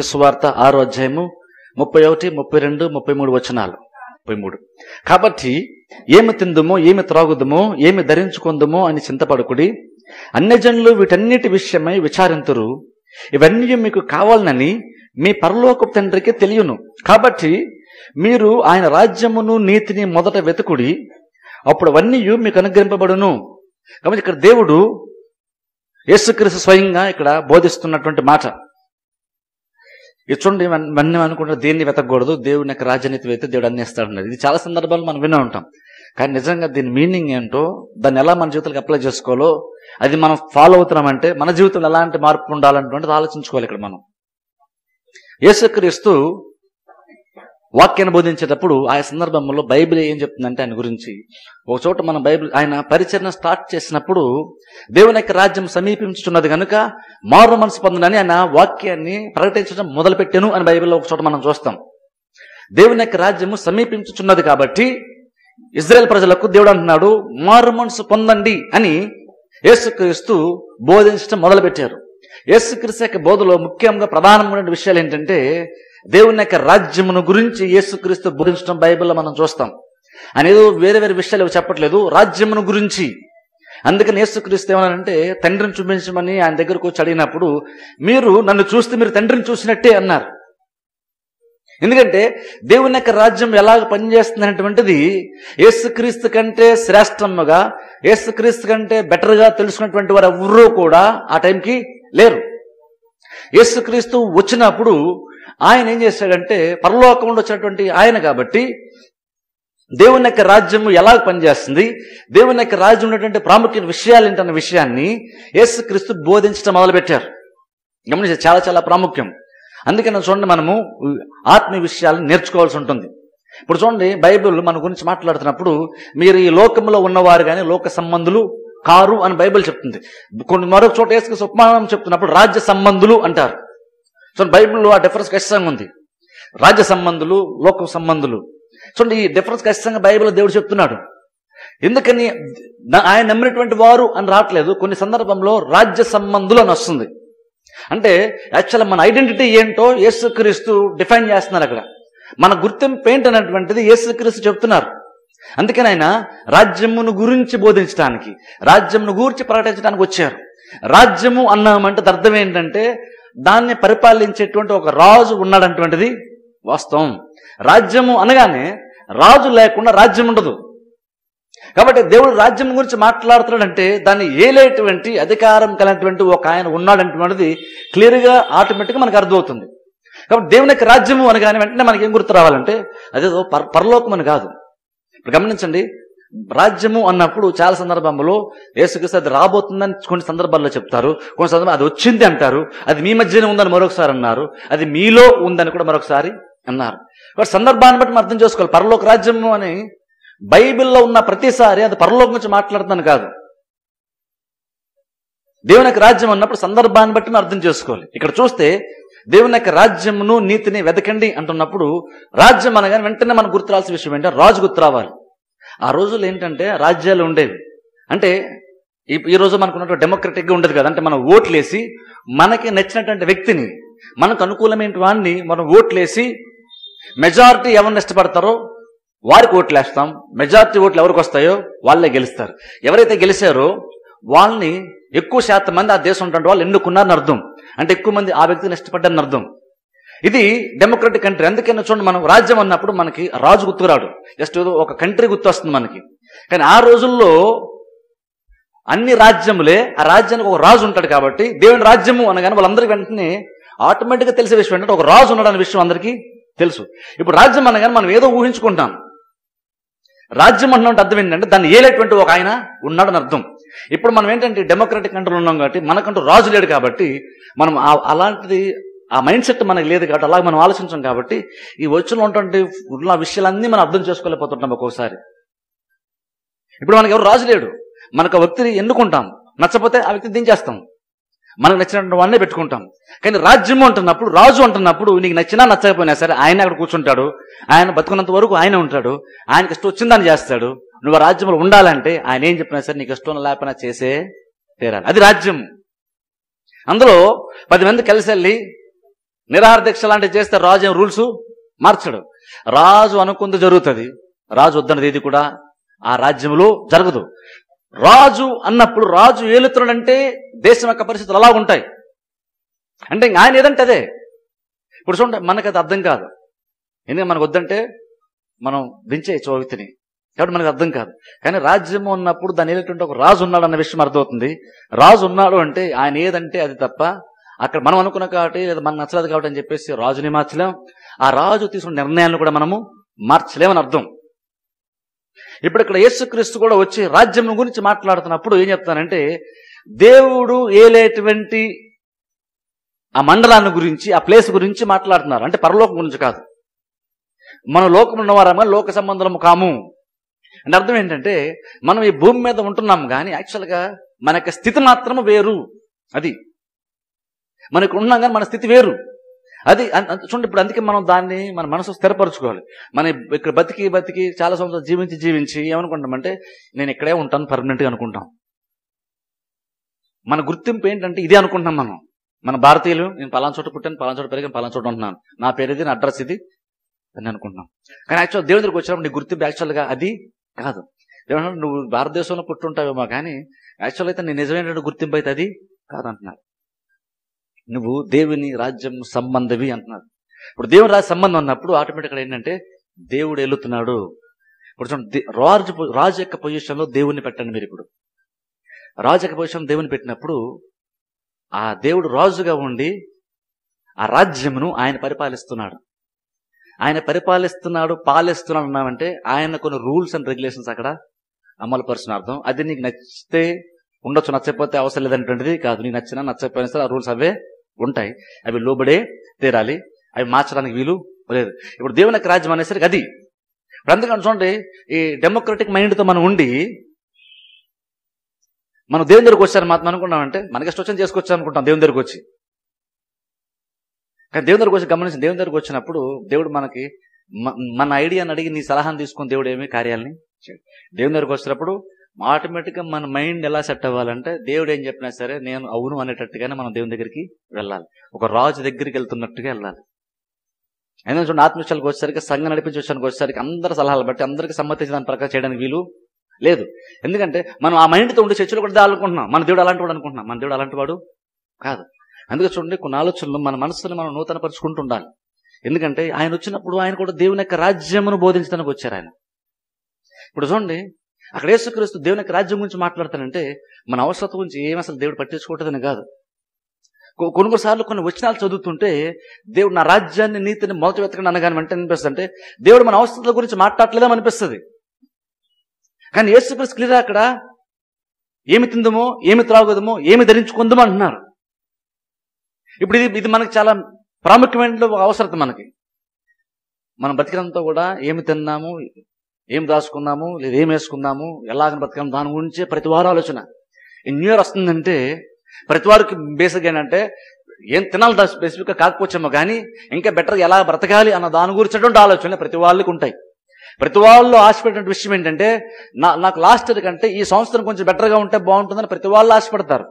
మత్తి సువార్త ఆరో అధ్యాయము ముప్పై ఒకటి ముప్పై రెండు ముప్పై మూడు వచనాలు. ముప్పై మూడు. కాబట్టి ఏమి తిందుమో ఏమి త్రాగుదమో ఏమి ధరించుకుందుమో అని చింతపడకుడి అన్యజనులు వీటన్నిటి విషయమై విచారింతురు. ఇవన్నీ మీకు కావాలనని మీ పరలోక తండ్రికి తెలియను. కాబట్టి మీరు ఆయన రాజ్యమును నీతిని మొదట వెతుకుడి. అప్పుడు అవన్నీ మీకు అనుగ్రహింపబడును. కాబట్టి ఇక్కడ దేవుడు యేసుక్రీస్తు స్వయంగా ఇక్కడ బోధిస్తున్నటువంటి మాట. ఇది చూడండి ఇవన్నీ అనుకుంటే దేన్ని వెతకూడదు దేవుని యొక్క రాజనీతి అయితే దేవుడు అన్నేస్తాడు ఇది చాలా సందర్భాలు మనం వినే ఉంటాం. కానీ నిజంగా దీని మీనింగ్ ఏంటో దాన్ని ఎలా మన జీవితాలకు అప్లై చేసుకోవాలో అది మనం ఫాలో అవుతున్నామంటే మన జీవితంలో ఎలాంటి మార్పు ఉండాలన్నటువంటిది ఆలోచించుకోవాలి ఇక్కడ మనం. యేసుక్రీస్తు వాక్యాన్ని బోధించేటప్పుడు ఆ సందర్భంలో బైబిల్ ఏం చెప్తుందంటే ఆయన గురించి. ఒక చోట మన బైబిల్ ఆయన పరిచరణ స్టార్ట్ చేసినప్పుడు దేవుని యొక్క రాజ్యం సమీపించుతున్నది కనుక మారు మనసు పొందనని ఆయన వాక్యాన్ని ప్రకటించడం మొదలుపెట్టాను అని బైబిల్లో ఒక చోట మనం చూస్తాం. దేవుని యొక్క రాజ్యము సమీపించుచున్నది కాబట్టి ఇజ్రాయెల్ ప్రజలకు దేవుడు అంటున్నాడు మారు మనసు పొందండి అని యేసుక్రీస్తు బోధించడం మొదలుపెట్టారు. యేసుక్రీస్తు యొక్క బోధలో ముఖ్యంగా ప్రధానమైన విషయాలు ఏంటంటే దేవుని యొక్క రాజ్యమును గురించి యేసుక్రీస్తు బోధించడం బైబిల్లో మనం చూస్తాం. అనేదో వేరే వేరే విషయాలు చెప్పట్లేదు రాజ్యమును గురించి. అందుకని యేసుక్రీస్తు ఏమన్నారంటే తండ్రిని చూపించమని ఆయన దగ్గరకు వచ్చి అడిగినప్పుడు మీరు నన్ను చూస్తే మీరు తండ్రిని చూసినట్టే అన్నారు. ఎందుకంటే దేవుని యొక్క రాజ్యం ఎలాగ పనిచేస్తుందనేటువంటిది యేసుక్రీస్తు కంటే శ్రేష్టముగా యేసుక్రీస్తు కంటే బెటర్గా తెలుసుకున్నటువంటి వారు ఎవరూ కూడా ఆ టైంకి లేరు. యేసుక్రీస్తు వచ్చినప్పుడు ఆయన ఏం చేశాడంటే పరలోకంలో వచ్చినటువంటి ఆయన కాబట్టి దేవుని యొక్క రాజ్యము ఎలా పనిచేస్తుంది దేవుని యొక్క రాజ్యం ఉన్నటువంటి ప్రాముఖ్య విషయాలు ఏంటన్న విషయాన్ని యేసుక్రీస్తు బోధించడం మొదలుపెట్టారు. గమనించారు చాలా చాలా ప్రాముఖ్యం. అందుకని చూడండి మనము ఆత్మీయ విషయాలను నేర్చుకోవాల్సి ఉంటుంది. ఇప్పుడు చూడండి బైబిల్ మన గురించి మాట్లాడుతున్నప్పుడు మీరు ఈ లోకంలో ఉన్నవారు కానీ లోక సంబంధులు కారు అని బైబిల్ చెప్తుంది. కొన్ని మరొక చోట వేసుకు ఉపమానం చెప్తున్నప్పుడు రాజ్య సంబంధులు అంటారు. చూడండి బైబిల్లో ఆ డిఫరెన్స్ ఖచ్చితంగా ఉంది. రాజ్య సంబంధులు లోక సంబంధులు. చూడండి ఈ డిఫరెన్స్ ఖచ్చితంగా బైబిల్ దేవుడు చెప్తున్నాడు. ఎందుకని? ఆయన నమ్మినటువంటి వారు అని రావట్లేదు. కొన్ని సందర్భంలో రాజ్య సంబంధులు అని వస్తుంది. అంటే యాక్చువల్ మన ఐడెంటిటీ ఏంటో యేసుక్రీస్తు డిఫైన్ చేస్తున్నారు అక్కడ. మన గుర్తింపు ఏంటనేటువంటిది యేసుక్రీస్తు చెప్తున్నారు. అందుకని ఆయన రాజ్యమును గురించి బోధించడానికి రాజ్యమును గురించి ప్రకటించడానికి వచ్చారు. రాజ్యము అన్నామంటే అర్థం ఏంటంటే దాన్ని పరిపాలించేటువంటి ఒక రాజు ఉన్నాడంటువంటిది వాస్తవం. రాజ్యము అనగానే రాజు లేకుండా రాజ్యం ఉండదు. కాబట్టి దేవుడు రాజ్యం గురించి మాట్లాడుతున్నాడంటే దాన్ని ఏలేటువంటి అధికారం కలిగినటువంటి ఒక ఆయన ఉన్నాడంటువంటిది క్లియర్గా ఆటోమేటిక్గా మనకు అర్థమవుతుంది. కాబట్టి దేవుని యొక్క రాజ్యము అనగానే వెంటనే మనకి ఏం గుర్తు రావాలంటే అదేదో పర్ పరలోకం అని కాదు. ఇప్పుడు గమనించండి రాజ్యము అన్నప్పుడు చాలా సందర్భంలో యేసుక్రీస్తు అది రాబోతుందని కొన్ని సందర్భాల్లో చెప్తారు. కొన్ని సందర్భం అది వచ్చింది అంటారు. అది మీ మధ్యనే ఉందని మరొకసారి అన్నారు. అది మీలో ఉందని కూడా మరొకసారి అన్నారు. కాబట్టి సందర్భాన్ని బట్టి మనం అర్థం చేసుకోవాలి. పరలోక రాజ్యము అని బైబిల్లో ఉన్న ప్రతిసారి అది పరలోకం నుంచి మాట్లాడుతున్నాను కాదు. దేవుని యొక్క రాజ్యం అన్నప్పుడు సందర్భాన్ని బట్టి మనం అర్థం చేసుకోవాలి. ఇక్కడ చూస్తే దేవుని యొక్క రాజ్యమును నీతిని వెతకండి అంటున్నప్పుడు రాజ్యం అనగానే వెంటనే మనకు గుర్తురాల్సిన విషయం ఏంటంటే రాజు గుర్తు రావాలి ఆ రోజులు ఏంటంటే రాజ్యాలు ఉండేవి. అంటే ఈ ఈ రోజు మనకున్నటువంటి డెమోక్రటిక్గా ఉండదు కదా. అంటే మనం ఓట్లేసి మనకి నచ్చినటువంటి వ్యక్తిని మనకు అనుకూలమైన వాడిని మనం ఓట్లేసి మెజారిటీ ఎవరిని ఇష్టపడతారో వారికి ఓట్లు వేస్తాం మెజారిటీ ఓట్లు ఎవరికి వస్తాయో వాళ్ళే గెలుస్తారు. ఎవరైతే గెలిచారో వాళ్ళని ఎక్కువ శాతం మంది ఆ దేశం ఉంటుంటే వాళ్ళు ఎన్నుకున్నారని అర్థం. అంటే ఎక్కువ మంది ఆ వ్యక్తిని ఇష్టపడ్డారని అర్థం. ఇది డెమోక్రటిక్ కంట్రీ అందుకని చూడండి మనం రాజ్యం అన్నప్పుడు మనకి రాజు గుర్తురాడు జస్ట్ ఒక కంట్రీ గుర్తు వస్తుంది మనకి. కానీ ఆ రోజుల్లో అన్ని రాజ్యములే ఆ రాజ్యానికి ఒక రాజు ఉంటాడు కాబట్టి దేవుని రాజ్యము అనగానే వాళ్ళందరికీ వెంటనే ఆటోమేటిక్గా తెలిసే విషయం ఏంటంటే ఒక రాజు ఉన్నాడు అనే విషయం అందరికీ తెలుసు. ఇప్పుడు రాజ్యం అనగానే మనం ఏదో ఊహించుకుంటాం. రాజ్యం అన్నట్టు అర్థం ఏంటంటే దాన్ని ఏలేటువంటి ఒక ఆయన ఉన్నాడని అర్థం. ఇప్పుడు మనం ఏంటంటే డెమోక్రటిక్ కంట్రీలో ఉన్నాం కాబట్టి మనకంటూ రాజు లేడు కాబట్టి మనం అలాంటిది ఆ మైండ్ సెట్ మనకి లేదు కాబట్టి అలాగే మనం ఆలోచించాం కాబట్టి ఈ వచ్చిన ఉన్నటువంటి ఉన్న విషయాలన్నీ మనం అర్థం చేసుకోలేకపోతుంటాం ఒక్కోసారి. ఇప్పుడు మనకి ఎవరు రాజు లేడు. మనకు వ్యక్తిని ఎన్నుకుంటాం. నచ్చపోతే ఆ వ్యక్తిని దించేస్తాం. మనకు నచ్చినటువంటి వాడినే పెట్టుకుంటాం. కానీ రాజ్యము అంటున్నప్పుడు రాజు అంటున్నప్పుడు నీకు నచ్చినా నచ్చకపోయినా సరే ఆయన అక్కడ కూర్చుంటాడు. ఆయన బతుకున్నంత వరకు ఆయన ఉంటాడు. ఆయనకి ఇష్టం వచ్చిందని చేస్తాడు. నువ్వు రాజ్యంలో ఉండాలంటే ఆయన ఏం చెప్పినా సరే నీకు ఇష్టం లేకపోయినా చేసే తీరాలి. అది రాజ్యం. అందులో పది మంది కలిసి వెళ్ళి నిరాహార దీక్ష లాంటివి చేస్తే రాజు ఏం రూల్స్? మార్చడు. రాజు అనుకుంది జరుగుతుంది. రాజు వద్దన్నది ఇది కూడా ఆ రాజ్యంలో జరగదు. రాజు అన్నప్పుడు రాజు ఏలుతున్నాడంటే దేశం యొక్క పరిస్థితులు అలా ఉంటాయి. అంటే ఇంక ఆయన ఏదంటే అదే. ఇప్పుడు చూడండి మనకు అది అర్థం కాదు. ఎందుకంటే మనకు వద్దంటే మనం దించే చోవితిని కాబట్టి మనకు అర్థం కాదు. కానీ రాజ్యం ఉన్నప్పుడు దాని ఏదైతే ఒక రాజు ఉన్నాడు అన్న విషయం అర్థమవుతుంది. రాజు ఉన్నాడు అంటే ఆయన ఏదంటే అది తప్ప అక్కడ మనం అనుకున్న కాబట్టి లేదా మనకు నచ్చలేదు కాబట్టి అని చెప్పేసి రాజుని మార్చలేం. ఆ రాజు తీసుకున్న నిర్ణయాలను కూడా మనము మార్చలేమని అర్థం. ఇప్పుడు ఇక్కడ యేసుక్రీస్తు కూడా వచ్చి రాజ్యం గురించి మాట్లాడుతున్నప్పుడు ఏం చెప్తానంటే దేవుడు ఏలేటువంటి ఆ మండలాన్ని గురించి ఆ ప్లేస్ గురించి మాట్లాడుతున్నారు. అంటే పరలోకం గురించి కాదు. మనం లోకం ఉన్నవారమా లోక సంబంధము కాము. అంటే అర్థం ఏంటంటే మనం ఈ భూమి మీద ఉంటున్నాం కానీ యాక్చువల్గా మన యొక్క స్థితి మాత్రము వేరు. అది మనకు ఉన్నాం కానీ మన స్థితి వేరు. అది చూడండి ఇప్పుడు అందుకే మనం దాన్ని మన మనసు స్థిరపరచుకోవాలి. మన ఇక్కడ బతికి బతికి చాలా సంవత్సరాలు జీవించి జీవించి ఏమనుకుంటామంటే నేను ఇక్కడే ఉంటాను పర్మనెంట్గా అనుకుంటాం. మన గుర్తింపు ఏంటంటే ఇదే అనుకుంటున్నాం మనం. మన భారతీయులు నేను పలానా చోట పుట్టాను పలానా చోట పెరిగాను పలానా చోట ఉంటున్నాను. నా పేరు ఇది నా అడ్రస్ ఇది అని అనుకుంటున్నాం. కానీ యాక్చువల్ దేవుడి దగ్గరికి వచ్చినప్పుడు నీ గుర్తింపు యాక్చువల్గా అది కాదు. ఏమన్నా నువ్వు భారతదేశంలో పుట్టుంటావేమో కానీ యాక్చువల్ అయితే నీ నిజమైనటువంటి గుర్తింపు అయితే అది కాదంటున్నారు నువ్వు దేవుని రాజ్యం సంబంధవి అంటున్నారు. ఇప్పుడు దేవుని రాజ్య సంబంధం అన్నప్పుడు ఆటోమేటిక్గా ఏంటంటే దేవుడు వెళుతున్నాడు ఇప్పుడు చూడండి రాజు రాజు యొక్క పొజిషన్లో దేవుణ్ణి పెట్టండి మీరు ఇప్పుడు. రాజు యొక్క పొజిషన్ దేవుని పెట్టినప్పుడు ఆ దేవుడు రాజుగా ఉండి ఆ రాజ్యమును ఆయన పరిపాలిస్తున్నాడు. ఆయన పరిపాలిస్తున్నాడు పాలిస్తున్నాడు అన్నామంటే ఆయన కొన్ని రూల్స్ అండ్ రెగ్యులేషన్స్ అక్కడ అమలు పరుచిన అర్థం. అది నీకు నచ్చితే ఉండొచ్చు నచ్చకపోతే అవసరం లేదనేటువంటిది కాదు. నీకు నచ్చినా నచ్చకపోయినా సరే ఆ రూల్స్ అవే ఉంటాయి. అవి లోబడే తీరాలి. అవి మార్చడానికి వీలు లేదు. ఇప్పుడు దేవుని యొక్క రాజ్యం అనేసరికి అది. ఇప్పుడు అందుకని చూడండి ఈ డెమోక్రటిక్ మైండ్తో మనం ఉండి మనం దేవుని దగ్గరకు వచ్చారని మాత్రం అనుకున్నామంటే మనకి ఇష్టం వచ్చింది చేసుకోవచ్చు అనుకుంటాం దేవుని దగ్గరకు వచ్చి. కానీ దేవుని దగ్గరకు వచ్చి గమనించి దేవుని దగ్గరకు వచ్చినప్పుడు దేవుడు మనకి మన ఐడియాని అడిగి నీ సలహాను తీసుకుని దేవుడు ఏమి కార్యాలని దేవుని దగ్గరకు వచ్చినప్పుడు ఆటోమేటిక్గా మన మైండ్ ఎలా సెట్ అవ్వాలంటే దేవుడు ఏం చెప్పినా సరే నేను అవును అనేటట్టుగానే మనం దేవుని దగ్గరికి వెళ్ళాలి. ఒక రాజు దగ్గరికి వెళ్తున్నట్టుగా వెళ్ళాలి. అయినా చూడండి ఆత్మవిషయాలకు వచ్చేసరికి సంఘం నడిపించి వచ్చేసరికి అందరి సలహాలు బట్టి అందరికి సమ్మతించిన దాని ప్రకారం చేయడానికి వీలు లేదు. ఎందుకంటే మనం ఆ మైండ్తో ఉండే చర్చలు కూడా అనుకుంటున్నాం మన దేవుడు అలాంటి వాడు అనుకుంటున్నాం. మన దేవుడు అలాంటి వాడు కాదు. అందుకే చూడండి కొన్ని ఆలోచనలు మన మనసుని మనం నూతనపరుచుకుంటూ ఉండాలి. ఎందుకంటే ఆయన వచ్చినప్పుడు ఆయన కూడా దేవుని యొక్క రాజ్యమును బోధించడానికి వచ్చారు ఆయన. ఇప్పుడు చూడండి అక్కడ యేసుక్రీస్తు దేవుని యొక్క రాజ్యం గురించి మాట్లాడతానంటే మన అవసరత గురించి ఏమి అసలు దేవుడు పట్టించుకోవటదని కాదు. కొన్ని సార్లు కొన్ని వచనాలు చదువుతుంటే దేవుడు నా రాజ్యాన్ని నీతిని మొదట వెతకండి అనగానే వెంటనే అనిపిస్తుంది అంటే దేవుడు మన అవసరతల గురించి మాట్లాడలేదని అనిపిస్తుంది. కానీ యేసుక్రీస్తు క్లియర్ అక్కడ ఏమి తిందమో ఏమి త్రాగదమో ఏమి ధరించుకుందామో అంటున్నారు. ఇప్పుడు ఇది ఇది మనకి చాలా ప్రాముఖ్యమైన అవసరత మనకి. మనం బతికినంతా కూడా ఏమి తిన్నాము ఏం దాచుకున్నాము లేదా ఏం వేసుకున్నాము ఎలాగ బతకాము దాని గురించే ప్రతి వారం ఆలోచన. ఎన్ని న్యూ ఇయర్ వస్తుందంటే ప్రతి వారికి బేసిక్ ఏంటంటే ఏం తినాలి స్పెసిఫిక్గా కాకపోవచ్చేమో కానీ ఇంకా బెటర్ ఎలా బ్రతకాలి అన్న దాని గురించినటువంటి ఆలోచనలు ప్రతి వాళ్ళకి ఉంటాయి. ప్రతి వాళ్ళు ఆశపడిన విషయం ఏంటంటే నా నాకు లాస్ట్ ఇయర్ కంటే ఈ సంవత్సరం కొంచెం బెటర్గా ఉంటే బాగుంటుందని ప్రతి వాళ్ళు ఆశపడతారు.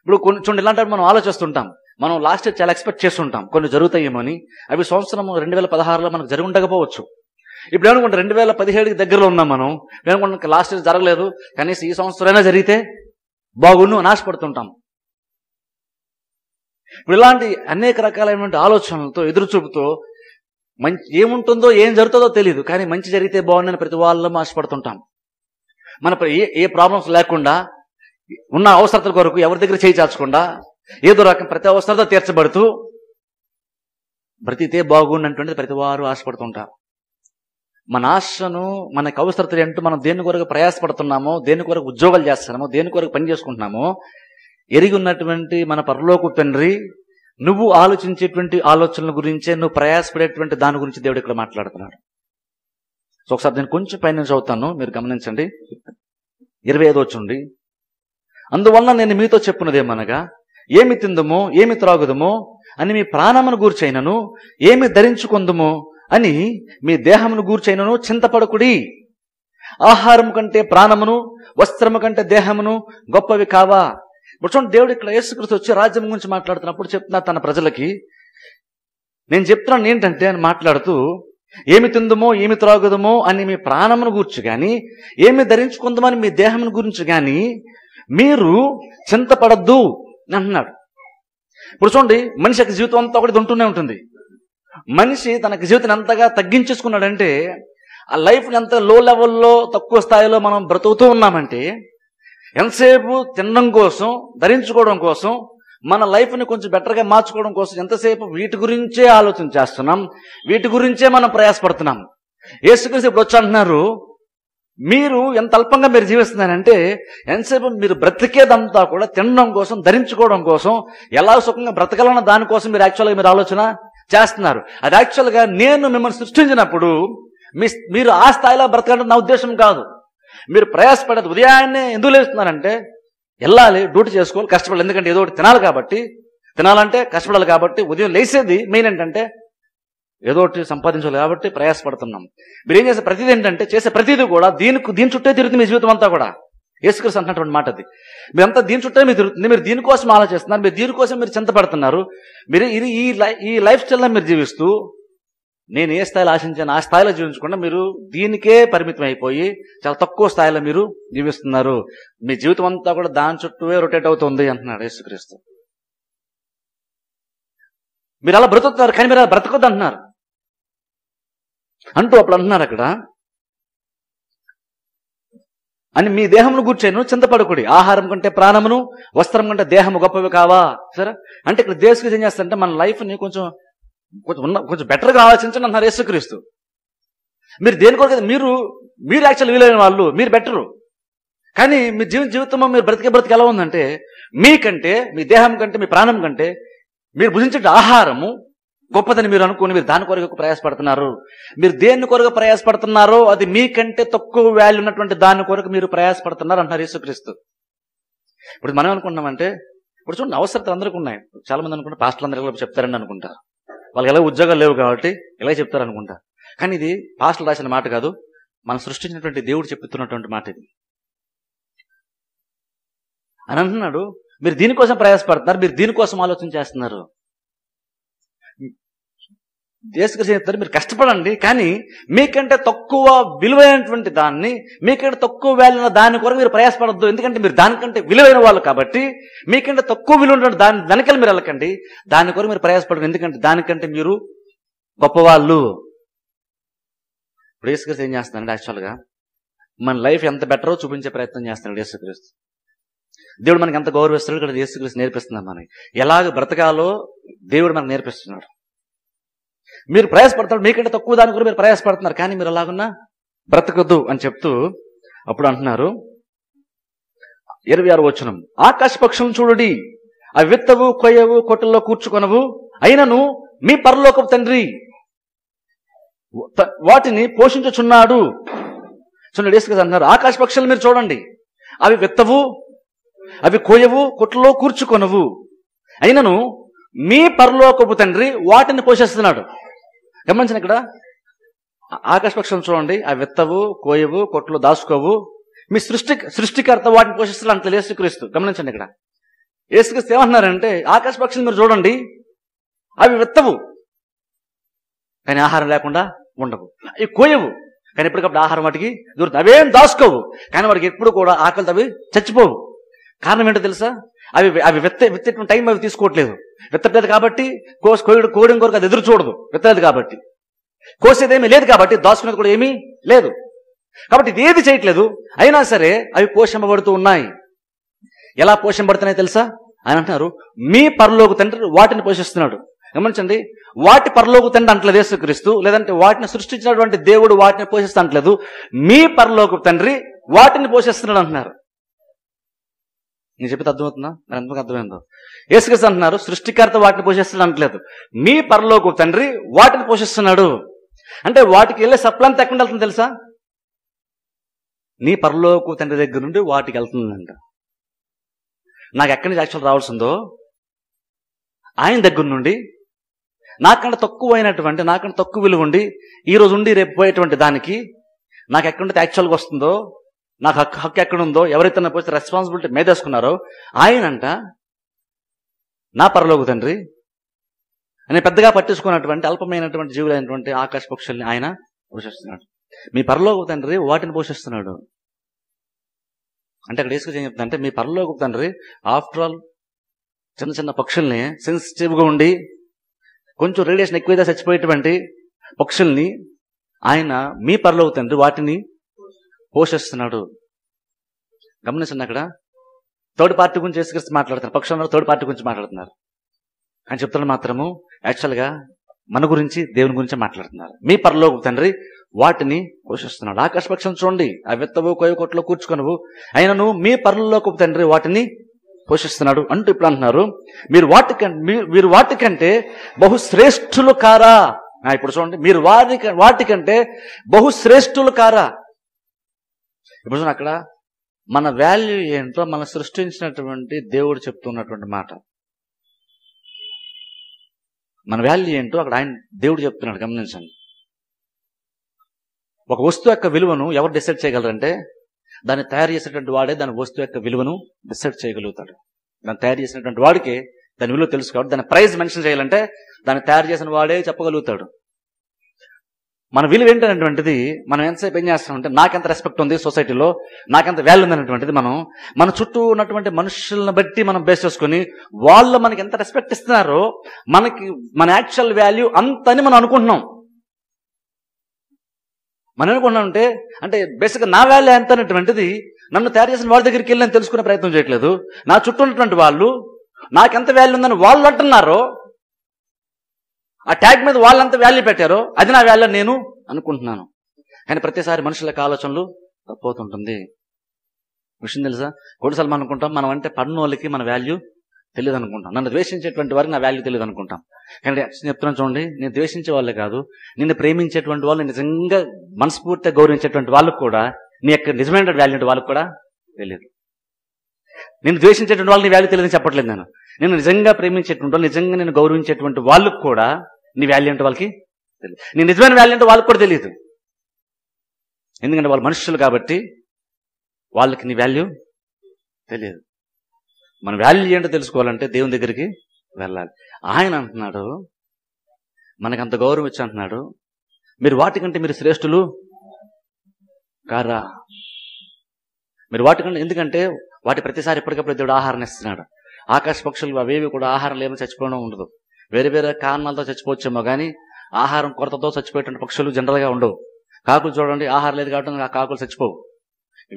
ఇప్పుడు కొన్ని చూడండి ఇలాంటి మనం ఆలోచిస్తుంటాం. మనం లాస్ట్ ఇయర్ చాలా ఎక్స్పెక్ట్ చేస్తుంటాం. కొన్ని జరుగుతాయేమో అని. అవి సంవత్సరం రెండు వేల పదహారులో మనకు జరిగి ఉండకపోవచ్చు. ఇప్పుడు ఏమనుకుంటాం రెండు వేల పదిహేడుకి దగ్గరలో ఉన్నాం మనం. ఏమనుకుంటాం? లాస్ట్ ఇయర్ జరగలేదు. కనీసం ఈ సంవత్సరమైనా జరిగితే బాగుండు అని ఆశపడుతుంటాం. ఇప్పుడు ఇలాంటి అనేక రకాలైనటువంటి ఆలోచనలతో ఎదురుచూపుతో మంచి ఏముంటుందో ఏం జరుగుతుందో తెలియదు కానీ మంచి జరిగితే బాగుండని ప్రతి వాళ్ళం ఆశపడుతుంటాం. మన ఏ ఏ ప్రాబ్లమ్స్ లేకుండా ఉన్న అవసరతల కొరకు ఎవరి దగ్గర చేయచాచకుండా ఏదో రకం ప్రతి అవసరత తీర్చబడుతూ బ్రతితే బాగుండటువంటిది ప్రతి వారు ఆశపడుతుంటారు మన ఆశను మనకు అవసరతలు ఏంటో మనం దేని కొరకు ప్రయాసపడుతున్నామో దేని కొరకు ఉద్యోగాలు చేస్తున్నామో దేని కొరకు పని చేసుకుంటున్నామో ఎరిగి ఉన్నటువంటి మన పరలోకు తండ్రి నువ్వు ఆలోచించేటువంటి ఆలోచనల గురించే నువ్వు ప్రయాసపడేటువంటి దాని గురించి దేవుడు ఇక్కడ మాట్లాడుతున్నాడు. సో ఒకసారి నేను కొంచెం పైన చదువుతాను మీరు గమనించండి. ఇరవై ఐదు వచ్చండి అందువల్ల నేను మీతో చెప్పున్నదేమనగా ఏమి తిందుమో ఏమి త్రాగుదమో అని మీ ప్రాణమును గూర్చైనను ఏమి ధరించుకుందుమో అని మీ దేహమును గూర్చైనను చింతపడకుడి. ఆహారము కంటే ప్రాణమును వస్త్రము కంటే దేహమును గొప్పవి కావా? ఇప్పుడు చూడండి దేవుడు ఇక్కడ యేసుకృతి వచ్చి రాజ్యం గురించి మాట్లాడుతున్నప్పుడు చెప్తున్నా తన ప్రజలకి. నేను చెప్తున్నాను ఏంటంటే అని మాట్లాడుతూ ఏమి తిందుమో ఏమి త్రాగుదమో అని మీ ప్రాణమును గురించి కానీ ఏమి ధరించుకుందామని మీ దేహమును గురించి కానీ మీరు చింతపడద్దు అని అంటున్నాడు. ఇప్పుడు చూడండి మనిషి యొక్క జీవితం అంతా ఒకటి ఉంటూనే ఉంటుంది. మనిషి తనకి జీవితం ఎంతగా తగ్గించేసుకున్నాడంటే ఆ లైఫ్ని ఎంత లో లెవెల్లో తక్కువ స్థాయిలో మనం బ్రతుకుతూ ఉన్నామంటే ఎంతసేపు తినడం కోసం ధరించుకోవడం కోసం మన లైఫ్ని కొంచెం బెటర్గా మార్చుకోవడం కోసం ఎంతసేపు వీటి గురించే ఆలోచన చేస్తున్నాం వీటి గురించే మనం ప్రయాసపడుతున్నాం. యేసుక్రీస్తు ఇప్పుడు వచ్చి అంటున్నారు మీరు ఎంత అల్పంగా మీరు జీవిస్తున్నారంటే ఎంతసేపు మీరు బ్రతికేదంతా కూడా తినడం కోసం ధరించుకోవడం కోసం ఎలా సుఖంగా బ్రతకాలన్న దానికోసం మీరు యాక్చువల్గా మీరు ఆలోచన చేస్తున్నారు. అది యాక్చువల్గా నేను మిమ్మల్ని సృష్టించినప్పుడు మీ మీరు ఆ స్థాయిలో బ్రతకడం నా ఉద్దేశం కాదు. మీరు ప్రయాసపడదు ఉదయాన్నే ఎందుకు లేస్తున్నారంటే వెళ్ళాలి డ్యూటీ చేసుకోవాలి కష్టపడాలి. ఎందుకంటే ఏదో ఒకటి తినాలి కాబట్టి తినాలంటే కష్టపడాలి కాబట్టి ఉదయం లేసేది మెయిన్ ఏంటంటే ఏదో ఒకటి సంపాదించాలి కాబట్టి ప్రయాసపడుతున్నాం. మీరు ఏం చేసే ప్రతిదీ ఏంటంటే చేసే ప్రతిదీ కూడా దీనికి దీని చుట్టే తిరుగుతుంది మీ జీవితం అంతా కూడా. యేసుకృష్ణ అంటున్నటువంటి మాట అది మీరంతా దీని చుట్టే మీరు తిరుగుతుంది మీరు దీనికోసం ఆలోచిస్తున్నారు మీరు దీనికోసం మీరు చింతపడుతున్నారు మీరు ఇది ఈ ఈ లైఫ్ స్టైల్లో మీరు జీవిస్తూ నేను ఏ స్థాయిలో ఆశించాను ఆ స్థాయిలో జీవించకుండా మీరు దీనికే పరిమితం అయిపోయి చాలా తక్కువ స్థాయిలో మీరు జీవిస్తున్నారు. మీ జీవితం అంతా కూడా దాని చుట్టూ రొటేట్ అవుతుంది అంటున్నాడు యేసుక్రీస్తు. మీరు అలా బ్రతుకుతున్నారు కానీ మీరు అలా బ్రతకొద్దు అంటున్నారు. అంటూ అప్పుడు అంటున్నారు అక్కడ అని మీ దేహమును కూర్చొని చింతపడకుడి. ఆహారం కంటే ప్రాణమును వస్త్రం కంటే దేహము గొప్పవి కావా? సరే? అంటే ఇక్కడ దేశకు ఏం చేస్తారంటే మన లైఫ్ని కొంచెం కొంచెం ఉన్న కొంచెం బెటర్గా ఆలోచించండి అన్నారు యేసుక్రీస్తు. మీరు దేని కొరకు మీరు మీరు యాక్చువల్ వీలైన వాళ్ళు మీరు బెటరు కానీ మీ జీవిత జీవితంలో మీరు బ్రతికే బ్రతికి ఎలా ఉందంటే మీకంటే మీ దేహం కంటే మీ ప్రాణం కంటే మీరు భుజించే ఆహారము గొప్పదని మీరు అనుకుని మీరు దాని కొరకు ప్రయాసపడుతున్నారు. మీరు దేని కొరకు ప్రయాసపడుతున్నారో అది మీకంటే తక్కువ వాల్యూ ఉన్నటువంటి దాని కొరకు మీరు ప్రయాసపడుతున్నారు అంటున్నారు యేసుక్రీస్తు. ఇప్పుడు మనం అనుకుంటున్నామంటే ఇప్పుడు చూడండి అవసరతలు అందరికీ ఉన్నాయి. చాలా మంది అనుకుంటారు పాస్టర్లు చెప్తారని అనుకుంటారు వాళ్ళకి ఎలా ఉద్యోగాలు లేవు కాబట్టి ఇలా చెప్తారు అనుకుంటారు కానీ ఇది పాస్టర్లు రాసిన మాట కాదు మనం సృష్టించినటువంటి దేవుడు చెప్తున్నటువంటి మాట ఇది. అని అంటున్నాడు మీరు దీనికోసం ప్రయాసపడుతున్నారు మీరు దీనికోసం ఆలోచన చేస్తున్నారు. దేశకృషి చెప్తారు మీరు కష్టపడండి కానీ మీకంటే తక్కువ విలువైనటువంటి దాన్ని మీకంటే తక్కువ వాల్యూ దాని కొరకు మీరు ప్రయాసపడద్దు. ఎందుకంటే మీరు దానికంటే విలువైన వాళ్ళు కాబట్టి మీకంటే తక్కువ విలువ ఉన్న దాని వెనకాల మీరు వెళ్ళకండి. దాని కొరకు మీరు ప్రయాసపడరు. ఎందుకంటే దానికంటే మీరు గొప్పవాళ్ళు. ఇప్పుడు యేసుక్రీస్తు ఏం చేస్తున్నాడు యాక్చువల్గా? మన లైఫ్ ఎంత బెటరో చూపించే ప్రయత్నం చేస్తున్నాడు యేసుక్రీస్తు. దేవుడు మనకి ఎంత గౌరవిస్తాడు ఇక్కడ యేసుక్రీస్తు నేర్పిస్తున్నాడు మనకి. ఎలాగ బ్రతకాలో దేవుడు మనకు నేర్పిస్తున్నాడు. మీరు ప్రయాసపడతారు మీకంటే తక్కువ దాని కూడా మీరు ప్రయాసపడుతున్నారు కానీ మీరు అలాగున్నా బ్రతకద్దు అని చెప్తూ అప్పుడు అంటున్నారు. ఇరవై ఆరు వచనం. ఆకాశ పక్షులను చూడుడి అవి విత్తవు కొయ్యవు కొట్టల్లో కూర్చుకొనవు అయినను మీ పరలోకపు తండ్రి వాటిని పోషించుచున్నాడు. చూడండి అంటున్నారు ఆకాశ పక్షులు మీరు చూడండి అవి విత్తవు అవి కోయవు కొట్టలో కూర్చుకొనవు అయినను మీ పరలోకపు తండ్రి వాటిని పోషిస్తున్నాడు. గమనించిన ఇక్కడ. ఆకాశ పక్షులను చూడండి. అవి విత్తవు కోయవు కొట్లు దాచుకోవు. మీ సృష్టి సృష్టికర్త వాటిని పోషిస్తున్నాడు అంత యేసుక్రీస్తు. గమనించండి ఇక్కడ. యేసుక్రీస్తు ఏమంటున్నారంటే ఆకాశ పక్షులు మీరు చూడండి. అవి విత్తవు. కానీ ఆహారం లేకుండా ఉండవు. అవి కోయవు. కానీ ఎప్పటికప్పుడు ఆహారం వాటికి దొరుకుతుంది. అవేం దాచుకోవు. కానీ వాటికి ఎప్పుడు కూడా ఆకలితో అవి చచ్చిపోవు. కారణం ఏంటో తెలుసా? అవి అవి విత్త విత్తేటువంటి టైం అవి తీసుకోవట్లేదు. విత్తలేదు కాబట్టి కోసి కోయడు కోయడం కొరకు అది ఎదురు చూడదు. విత్తలేదు కాబట్టి. కోసేదేమీ లేదు కాబట్టి దాచుకునేది కూడా ఏమీ లేదు. కాబట్టి ఇది ఏది చేయట్లేదు? అయినా సరే అవి పోషింపబడుతూ ఉన్నాయి. ఎలా పోషింపబడుతున్నాయి తెలుసా? ఆయన అంటున్నారు మీ పరలోకు తండ్రి వాటిని పోషిస్తున్నాడు. గమనించండి వాటి పరలోకు తండ్రి అంటలేదు యేసుక్రీస్తు లేదంటే వాటిని సృష్టించినటువంటి దేవుడు వాటిని పోషిస్తా అంటలేదు. మీ పరలోకు తండ్రి వాటిని పోషిస్తున్నాడు అంటున్నారు. నేను చెప్పేది అర్థమవుతుందా? మరి ఎంతమంది అర్థమైందో? యేసుక్రీస్తు అంటున్నారు సృష్టికర్త వాటిని పోషిస్తున్నాడు అంటలేదు మీ పరలోకు తండ్రి వాటిని పోషిస్తున్నాడు. అంటే వాటికి వెళ్ళే సప్లై అంతా ఎక్కడ వెళ్తుంది తెలుసా? నీ పరలోకు తండ్రి దగ్గర నుండి వాటికి వెళ్తుందంట. నాకు ఎక్కడి నుంచి యాక్చువల్ రావాల్సిందో ఆయన దగ్గర నుండి నాకంటే తక్కువ అయినటువంటి నాకంటే తక్కువ విలువ ఉండి ఈ రోజు ఉండి రేపు పోయేటువంటి దానికి నాకు ఎక్కడి యాక్చువల్గా వస్తుందో నాకు హక్కు హక్కు ఎక్కడుందో ఎవరైతే నా పోతే రెస్పాన్సిబిలిటీ మేదేసుకున్నారో ఆయనంట నా పరలోకు తండ్రి అని పెద్దగా పట్టించుకున్నటువంటి అల్పమైనటువంటి జీవులైనటువంటి ఆకాశ పక్షుల్ని ఆయన పోషిస్తున్నాడు. మీ పరలోక తండ్రి వాటిని పోషిస్తున్నాడు. అంటే అక్కడ వేసుకు ఏం చెప్తుందంటే మీ పరలోక తండ్రి ఆఫ్టర్ ఆల్ చిన్న చిన్న పక్షుల్ని సెన్సిటివ్గా ఉండి కొంచెం రేడియేషన్ ఎక్కువైతే చచ్చిపోయేటువంటి పక్షుల్ని ఆయన మీ పరలోక తండ్రి వాటిని పోషిస్తున్నాడు. గమనించండి అక్కడ. థర్డ్ పార్టీ గురించి యేసుక్రీస్తు మాట్లాడుతున్నారు. పక్షంలో థర్డ్ పార్టీ గురించి మాట్లాడుతున్నారు. అని చెప్తున్నారు మాత్రము యాక్చువల్గా మన గురించి దేవుని గురించి మాట్లాడుతున్నారు. మీ పరలోక తండ్రి వాటిని పోషిస్తున్నాడు. ఆకాశ పక్షం చూడండి. ఆ విత్తవు కొయ్యకొట్లో కొట్లో కూర్చుకొనవు. అయినను మీ పరలోక తండ్రి వాటిని పోషిస్తున్నాడు అంటూ ఇప్పుడు అంటున్నారు. మీరు వాటికంటే మీరు వాటికంటే బహుశ్రేష్ఠులు కారా? ఇప్పుడు చూడండి. మీరు వారి వాటికంటే బహుశ్రేష్ఠులు కారా? ఇప్పుడు అక్కడ మన వాల్యూ ఏంటో మనం సృష్టించినటువంటి దేవుడు చెప్తున్నటువంటి మాట. మన వాల్యూ ఏంటో అక్కడ ఆయన దేవుడు చెప్తున్నాడు గమనించండి. ఒక వస్తువు యొక్క విలువను ఎవరు డిసైడ్ చేయగలరంటే దాన్ని తయారు చేసినటువంటి వాడే దాని వస్తువు యొక్క విలువను డిసైడ్ చేయగలుగుతాడు. దాన్ని తయారు చేసినటువంటి వాడికి దాని విలువ తెలుసు కాబట్టి దాని ప్రైస్ మెన్షన్ చేయాలంటే దాన్ని తయారు చేసిన వాడే చెప్పగలుగుతాడు. మన విలువ ఏంటనేటువంటిది మనం ఎంతసేపు ఏం చేస్తామంటే నాకెంత రెస్పెక్ట్ ఉంది సొసైటీలో నాకెంత వాల్యూ ఉందనేటువంటిది మనం మన చుట్టూ ఉన్నటువంటి మనుషులను బట్టి మనం బేస్ చేసుకొని వాళ్ళు మనకి ఎంత రెస్పెక్ట్ ఇస్తున్నారో మనకి మన యాక్చువల్ వాల్యూ అంతని మనం అనుకుంటున్నాం. మనం అనుకుంటున్నాం అంటే అంటే బేసిక్గా నా వాల్యూ ఎంత అనేటువంటిది నన్ను తయారు చేసిన వాళ్ళ దగ్గరికి వెళ్ళి నేను తెలుసుకునే ప్రయత్నం చేయట్లేదు. నా చుట్టూ ఉన్నటువంటి వాళ్ళు నాకెంత వాల్యూ ఉందని వాళ్ళు అంటున్నారో ఆ ట్యాగ్ మీద వాళ్ళంత వాల్యూ పెట్టారో అది నా వాల్యూ నేను అనుకుంటున్నాను. కానీ ప్రతిసారి మనుషులకు ఆలోచనలు తప్పవుతుంటుంది. విషయం తెలుసా? కొన్నిసార్లు మనం అనుకుంటాం మనం అంటే పన్ను వాళ్ళకి మన వాల్యూ తెలియదు అనుకుంటాం నన్ను ద్వేషించేటువంటి వారికి నా వాల్యూ తెలియదు అనుకుంటాం కానీ చెప్తున్నాను చూడండి నేను ద్వేషించే వాళ్ళే కాదు నిన్ను ప్రేమించేటువంటి వాళ్ళు నిజంగా మనస్ఫూర్తిగా గౌరవించేటువంటి వాళ్ళకు కూడా నీ యొక్క నిజమైన వాల్యూ అంటే వాళ్ళకు కూడా తెలియదు. నేను ద్వేషించేటువంటి వాళ్ళని వాల్యూ తెలియదని చెప్పట్లేదు నేను. నేను నిజంగా ప్రేమించేటువంటి వాళ్ళు నిజంగా నేను గౌరవించేటువంటి వాళ్ళకు కూడా నీ వాల్యూ అంటే వాళ్ళకి తెలియదు నీ నిజమైన వాల్యూ అంటే వాళ్ళకి కూడా తెలియదు ఎందుకంటే వాళ్ళు మనుషులు కాబట్టి వాళ్ళకి నీ వాల్యూ తెలియదు మన వాల్యూ ఏంటో తెలుసుకోవాలంటే దేవుని దగ్గరికి వెళ్ళాలి. ఆయన అంటున్నాడు మనకు గౌరవం ఇచ్చి అంటున్నాడు మీరు వాటికంటే మీరు శ్రేష్ఠులు కారా? మీరు వాటికంటే ఎందుకంటే వాటి ప్రతిసారి ఎప్పటికప్పుడు దేవుడు ఆహారం ఇస్తున్నాడు. ఆకాశ పక్షులు అవేవి కూడా ఆహారం లేమని చచ్చిపోవడం ఉండదు. వేరే వేరే కారణాలతో చచ్చిపోవచ్చేమో కానీ ఆహారం కొరతతో చచ్చిపోయేటువంటి పక్షులు జనరల్గా ఉండవు. కాకులు చూడండి ఆహారం లేదు కాబట్టి ఆ కాకులు చచ్చిపోవు.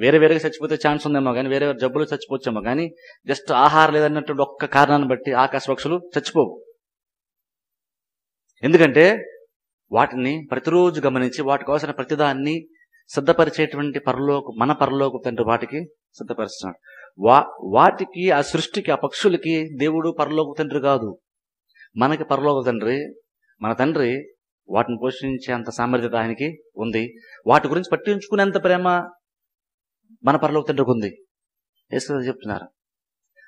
వేరే వేరేగా చచ్చిపోతే ఛాన్స్ ఉందేమో కానీ వేరే వేరే జబ్బులు చచ్చిపోవచ్చేమో కానీ జస్ట్ ఆహారం లేదన్నటువంటి ఒక్క కారణాన్ని బట్టి ఆకాశ పక్షులు చచ్చిపోవు. ఎందుకంటే వాటిని ప్రతిరోజు గమనించి వాటికి అవసరం ప్రతిదాన్ని సిద్ధపరిచేటువంటి పరలోకు మన పరలోకు తండ్రి వాటికి సిద్ధపరుస్తున్నాడు. వా వాటికి ఆ సృష్టికి ఆ పక్షులకి దేవుడు పరలోకు తండ్రి కాదు. మనకి పరలోక తండ్రి మన తండ్రి వాటిని పోషించే అంత సామర్థ్యత ఆయనకి ఉంది. వాటి గురించి పట్టించుకునేంత ప్రేమ మన పరలోక తండ్రికి ఉంది. యేసు చెప్తున్నారు.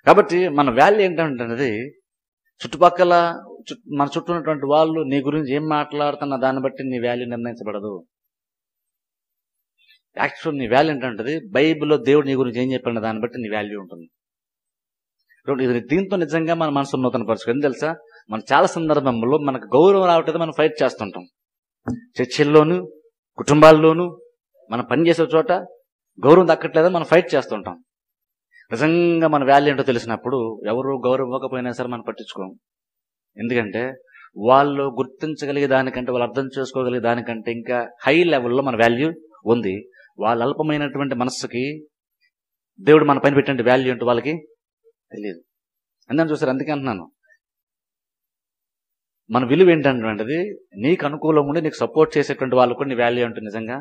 కాబట్టి మన వాల్యూ ఏంటంటే చుట్టుపక్కల మన చుట్టూ ఉన్నటువంటి వాళ్ళు నీ గురించి ఏం మాట్లాడుతున్న దాన్ని బట్టి నీ వాల్యూ నిర్ణయించబడదు. యాక్చువల్ నీ వాల్యూ ఏంటంటది బైబిల్లో దేవుడు నీ గురించి ఏం చెప్పిన దాన్ని బట్టి నీ వాల్యూ ఉంటుంది. ఇది దీంతో నిజంగా మన మనసు నూతన పరచుకో తెలుసా? మన చాలా సందర్భంలో మనకు గౌరవం రావట్లేదు మనం ఫైట్ చేస్తుంటాం. చర్చిల్లోను కుటుంబాల్లోనూ మనం పనిచేసే చోట గౌరవం దక్కట్లేదని మనం ఫైట్ చేస్తుంటాం. నిజంగా మన వాల్యూ ఏంటో తెలిసినప్పుడు ఎవరు గౌరవం ఇవ్వకపోయినా సరే మనం పట్టించుకోం. ఎందుకంటే వాళ్ళు గుర్తించగలిగే దానికంటే వాళ్ళు అర్థం చేసుకోగలిగే దానికంటే ఇంకా హై లెవెల్లో మన వాల్యూ ఉంది. వాళ్ళ అల్పమైనటువంటి మనస్సుకి దేవుడు మన పైన పెట్టిన వాల్యూ ఏంటో వాళ్ళకి తెలియదు. అందరం చూసారు? అందుకే అంటున్నాను. మన విలువ ఏంటంటే నీకు అనుకూలంగా ఉండి నీకు సపోర్ట్ చేసేటువంటి వాళ్ళకు కూడా నీ వాల్యూ ఉంటుంది నిజంగా.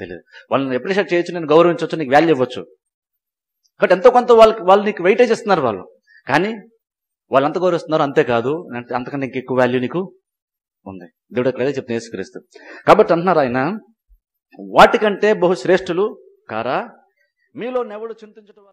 తెలియదు వాళ్ళని ఎప్రిషియేట్ చేయొచ్చు నేను గౌరవించవచ్చు నీకు వాల్యూ ఇవ్వచ్చు. కాబట్టి ఎంతో కొంత వాళ్ళకి వాళ్ళు నీకు వెయిటేజ్ ఇస్తున్నారు వాళ్ళు. కానీ వాళ్ళు ఎంత గౌరవిస్తున్నారు అంతే కాదు అంటే నీకు ఎక్కువ వాల్యూ నీకు ఉంది. దేవుడు అక్కడ చెప్తే యేసుక్రీస్తు. కాబట్టి అంటున్నారు ఆయన వాటికంటే బహుశ్రేష్ఠులు కారా? మీలో నెవడు చింతించడం